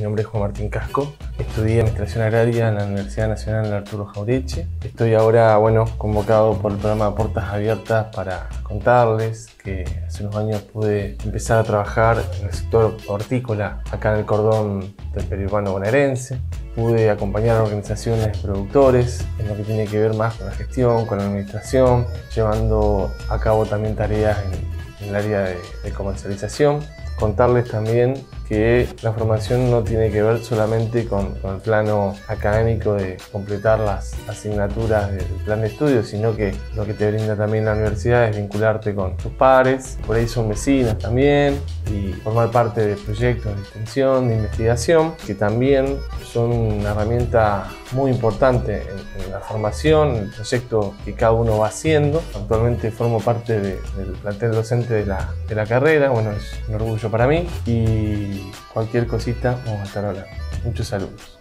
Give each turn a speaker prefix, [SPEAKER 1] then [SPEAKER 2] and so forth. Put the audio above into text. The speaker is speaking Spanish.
[SPEAKER 1] Mi nombre es Juan Martín Casco. Estudié Administración Agraria en la Universidad Nacional Arturo Jaureche. Estoy ahora, bueno, convocado por el programa Puertas Abiertas para contarles que hace unos años pude empezar a trabajar en el sector hortícola acá en el cordón del periurbano bonaerense. Pude acompañar a organizaciones de productores en lo que tiene que ver más con la gestión, con la administración, llevando a cabo también tareas en, el área de comercialización contarles también que la formación no tiene que ver solamente con, el plano académico de completar las asignaturas del plan de estudio, sino que lo que te brinda también la universidad es vincularte con tus pares, por ahí son vecinos también, y formar parte de proyectos de extensión, de investigación, que también son una herramienta muy importante en, la formación, el proyecto que cada uno va haciendo. Actualmente formo parte del plantel docente de la, de la carrera, bueno, es un orgullo para mí y cualquier cosita vamos a estar hablando. Muchos saludos.